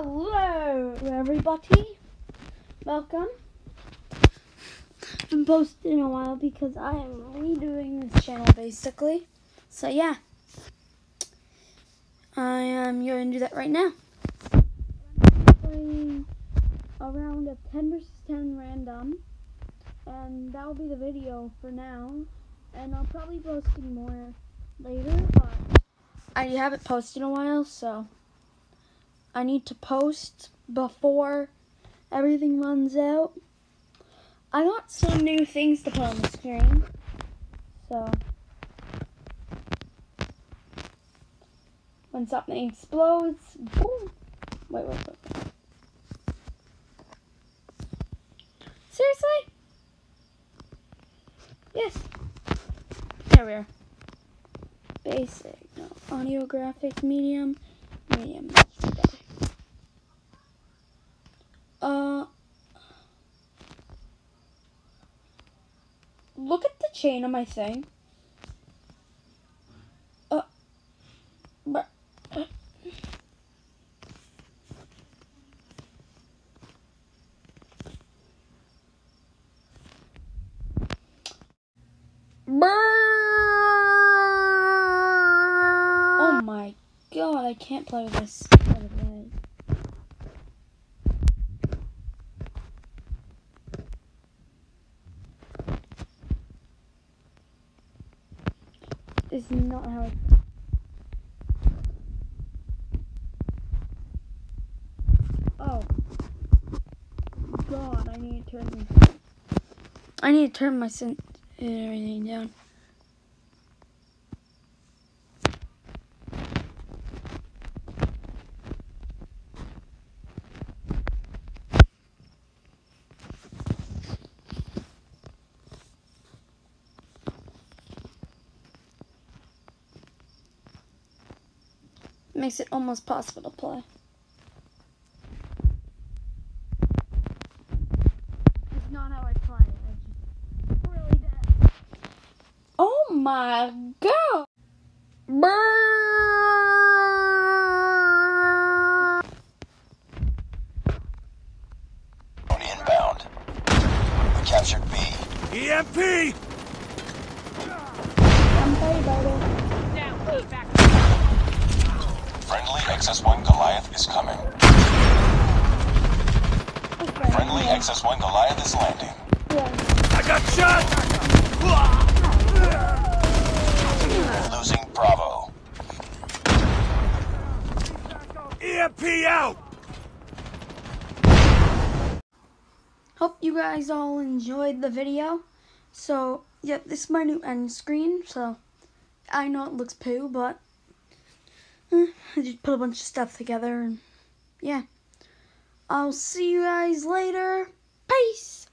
Hello, everybody. Welcome. I've Been posting in a while because I am redoing this channel basically. So yeah, I am going to do that right now. Playing a round of 10 versus 10 random, and that will be the video for now. And I'll probably post more later, but I haven't posted in a while, so I need to post before everything runs out. I got some new things to put on the screen. So when something explodes, boom. Wait, wait, wait. Seriously? Yes. There we are. Basic, no. Audio graphic, medium, medium. Uh, look at the chain on my thing. Uh, but, uh. Oh my god, I can't play with this. This is not how I. Oh. God, I need to turn. I need to turn my sen- everything down. Makes it almost possible to play. It's not how I play. I just really bad. Oh my god! Inbound. We captured B. EMP! I'm sorry, baby. Friendly XS-1 Goliath is coming. Okay. Friendly XS-1 Goliath is landing. Yeah. I got shot! Losing Bravo. EMP out! Hope you guys all enjoyed the video. So, yeah, this is my new end screen. So, I know it looks poo, but I just put a bunch of stuff together and yeah. I'll see you guys later. Peace.